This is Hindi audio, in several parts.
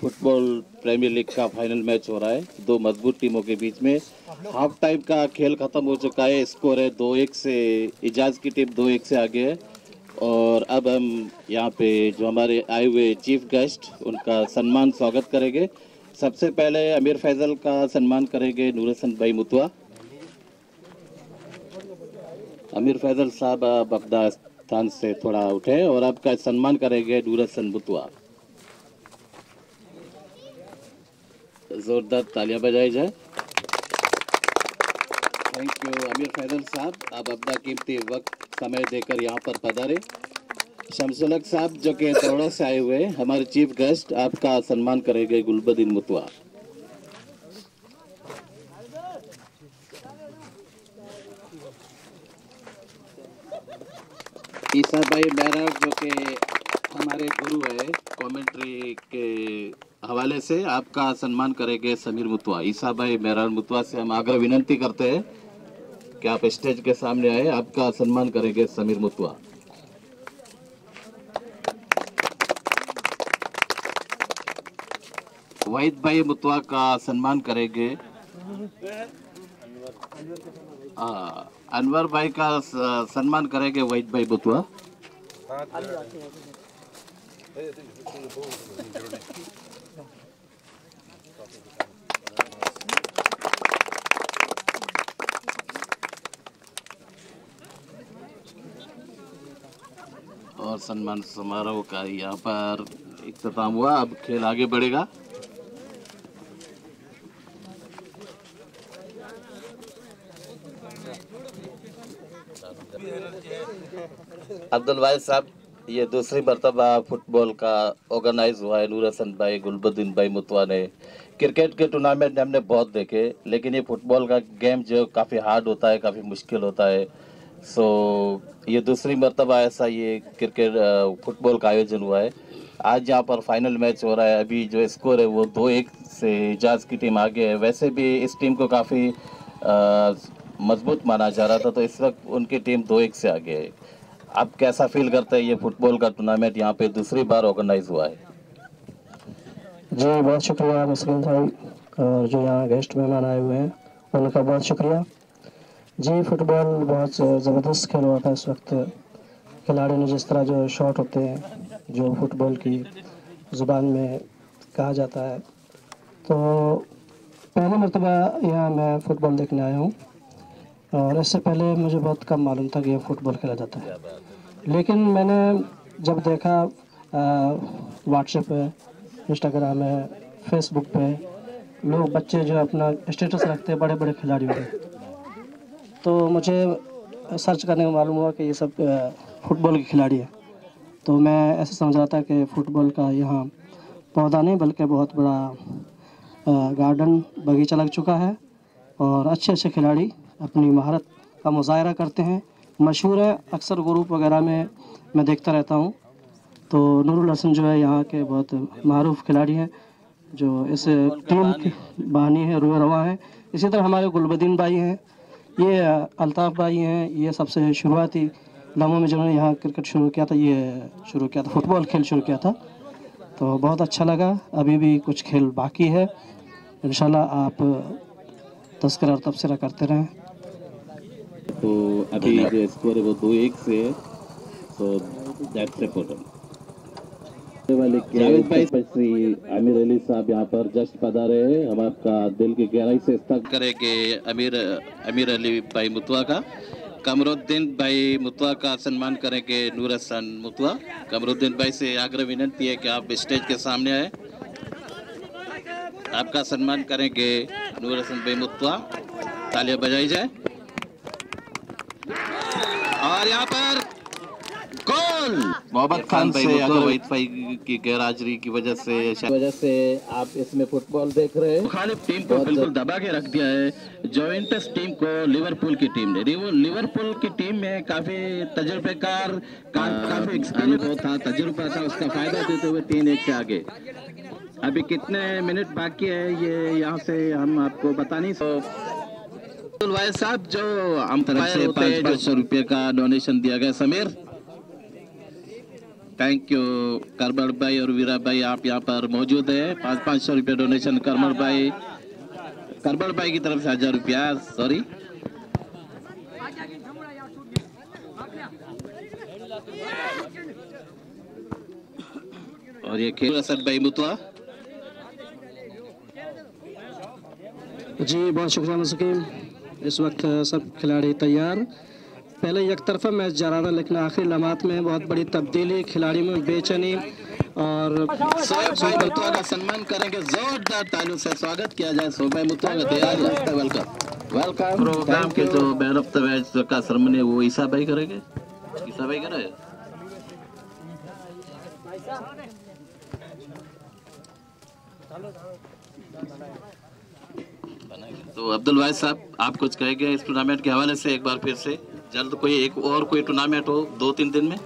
फुटबॉल प्रीमियर लीग का फाइनल मैच हो रहा है। दो मज़बूत टीमों के बीच में हाफ़ टाइम का खेल खत्म हो चुका है। स्कोर है दो एक से, इजाज की टीम दो एक से आगे है। और अब हम यहाँ पे जो हमारे आए हुए चीफ गेस्ट, उनका सम्मान स्वागत करेंगे। सबसे पहले अमीर फैजल का सम्मान करेंगे नूर हसन भाई मुतवा। अमीर फैजल साहब, आप अपना स्थान से थोड़ा उठे और आपका सम्मान करेंगे नूर हसन बुतवा जोरदार तालियाँ बजाई जाए। थैंक यू अमीर फैजल साहब। आप अपना कीमती वक्त, समय देकर यहाँ पर पधारे। शमसुलक साहब, जो कि तोड़ा से आए हुए हमारे चीफ गेस्ट, आपका सम्मान करेंगे गुलबदीन मुतवा। ईसा भाई मेहरा जो कि हमारे गुरु है कमेंट्री के हवाले से आपका सम्मान करेंगे समीर मुतवा। ईसा भाई, मेहरान मुतवा से हम आग्रह विनंती करते हैं कि आप स्टेज के सामने आए, आपका सम्मान करेंगे समीर मुतवा। वहीद भाई मुतवा का सम्मान करेंगे। अनवर भाई का सम्मान करेंगे वहीद भाई मुतवा। सम्मान समारोह का यहाँ पर इख्तिताम हुआ। अब खेल आगे बढ़ेगा। अब्दुल वाहिद साहब, ये दूसरी मरतबा फुटबॉल का ऑर्गेनाइज हुआ है। नूर हसन भाई, गुलबुद्दीन भाई मुतवा ने। क्रिकेट के टूर्नामेंट हमने बहुत देखे, लेकिन ये फुटबॉल का गेम जो काफ़ी हार्ड होता है, काफ़ी मुश्किल होता है। सो so, ये दूसरी मरतबा ऐसा ये क्रिकेट फुटबॉल का आयोजन हुआ है। आज यहाँ पर फाइनल मैच हो रहा है अभी जो स्कोर है वो दो एक से इजाज की टीम आगे है। वैसे भी इस टीम को काफ़ी मज़बूत माना जा रहा था तो इस वक्त उनकी टीम दो एक से आगे है। आप कैसा फील करते हैं ये फुटबॉल का टूर्नामेंट यहाँ पे दूसरी बार ऑर्गेनाइज हुआ है? जी बहुत शुक्रिया मुस्लिम भाई और जो यहाँ गेस्ट मेहमान आए हुए हैं उनका बहुत शुक्रिया। जी, फुटबॉल बहुत ज़बरदस्त खेल हुआ था इस वक्त। खिलाड़ी ने जिस तरह जो शॉट होते हैं, जो फुटबॉल की ज़ुबान में कहा जाता है। तो पहले मरतबा यहाँ मैं फ़ुटबॉल देखने आया हूँ और इससे पहले मुझे बहुत कम मालूम था कि यहाँ फुटबॉल खेला जाता है। लेकिन मैंने जब देखा व्हाट्सएप पे इंस्टाग्राम है फेसबुक पे, लोग बच्चे जो अपना स्टेटस रखते हैं बड़े बड़े खिलाड़ियों के तो मुझे सर्च करने में मालूम हुआ कि ये सब फुटबॉल के खिलाड़ी हैं। तो मैं ऐसे समझ रहा था कि फ़ुटबॉल का यहाँ पौधा नहीं बल्कि बहुत बड़ा गार्डन बगीचा लग चुका है और अच्छे अच्छे खिलाड़ी अपनी महारत का मुजाहरा करते हैं। मशहूर है अक्सर ग्रुप वगैरह में मैं देखता रहता हूँ। तो नूरुल हसन जो है यहाँ के बहुत मरूफ खिलाड़ी हैं जो इस टीम की बहानी है रुआ रवा है। इसी तरह हमारे गुलबदीन भाई हैं ये अल्ताफ़ भाई हैं ये सबसे शुरुआती लम्हों में जिन्होंने यहाँ क्रिकेट शुरू किया था ये शुरू किया था फुटबॉल खेल शुरू किया था। तो बहुत अच्छा लगा अभी भी कुछ खेल बाकी है। इन आप तस्कर और तबसरा करते रहें। तो अभी जो स्कोर है वो दो एक से है तो दैट्स इम्पोर्टेंट वाले श्री आमिर अली साहब यहाँ पर जस्ट पधारे हैं। हम आपका दिल की गहराई से स्थान करेंगे अमीर अमीर अली भाई मुतवा का। कमरुद्दीन भाई मुतवा का सम्मान करेंगे नूर हसन मुतवा। कमरुद्दीन भाई से आग्रह विनती है कि आप स्टेज के सामने आए। आपका सम्मान करेंगे नूर हसन भाई मुतवा। तालियाँ बजाई जाए। और यहाँ पर गोल मोहम्मद खान से अगर भाई की गैरहाजिरी की वजह से वजह से आप इसमें फुटबॉल देख रहे हैं। मुखालिफ टीम को बिल्कुल दबा के रख दिया है। जोवेंटस टीम को लिवरपूल की टीम ने। रिवो- लिवरपूल की टीम में काफ़ी तजुर्बेकार काफ़ी अनुभव था तजुर्बा था उसका फ़ायदा देते हुए तीन एक से आगे। अभी कितने मिनट बाकी है ये यहाँ से हम आपको बता नहीं सकते साहब जो हम तरफ़ से पाँच पाँच सौ रुपये का डोनेशन दिया गया समीर। थैंक यू करमर भाई और वीरा भाई आप यहाँ पर मौजूद है। पाँच पाँच सौ रुपये डोनेशन करमर भाई करमर भाई की तरफ़ से हज़ार रुपया सॉरी और ये खेल असद भाई मुतवा। जी, बहुत शुक्रिया मुस्किन इस वक्त सब खिलाड़ी तैयार। पहले एक तरफा मैच जा रहा था लेकिन आखिरी लम्हात में बहुत बड़ी तब्दीली खिलाड़ी में बेचैनी और सोहेब मुतवा का सम्मान करेंगे। जोरदार तालियों से स्वागत किया जाए। मुतवा का वेलकम। वेलकम। प्रोग्राम के जो मैन ऑफ़ द मैच का सरमनी वो ईसा भाई करेंगे? ईसा भाई करे? तो अब्दुल वाहिद साहब आप कुछ कहेंगे इस टूर्नामेंट के हवाले से एक बार फिर से? जल्द कोई एक और कोई टूर्नामेंट हो दो तीन दिन में?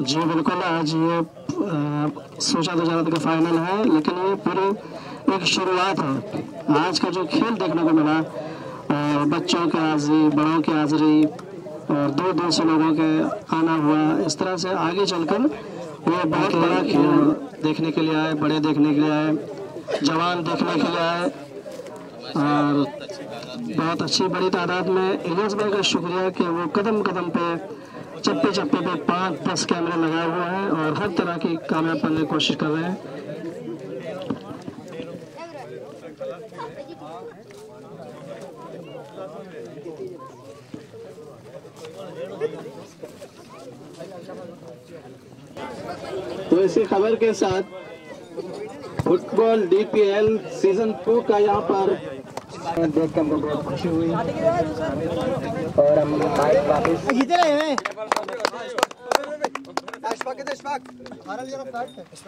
जी बिल्कुल आज ये सोचा तो जाना था कि फाइनल है लेकिन ये पूरी एक शुरुआत है। आज का जो खेल देखने को मिला बच्चों की हाजिरी बड़ों की हाजिरी और दूर दूर से लोगों के आना हुआ इस तरह से आगे चलकर ये बहुत बड़ा खेल देखने के लिए आए बड़े देखने के लिए आए जवान देखने के लिए आए। और बहुत अच्छी, बड़ी तादाद में इलियास भाई का शुक्रिया कि वो कदम कदम पे चप्पे चप्पे पे पाँच, दस कैमरे लगाए हुए हैं और हर तरह की कामयाब करने की कोशिश कर रहे हैं। तो इसी खबर के साथ फुटबॉल डीपीएल सीज़न टू का यहाँ पर देख के हमको बहुत खुशी हुई और हम बाइक वापस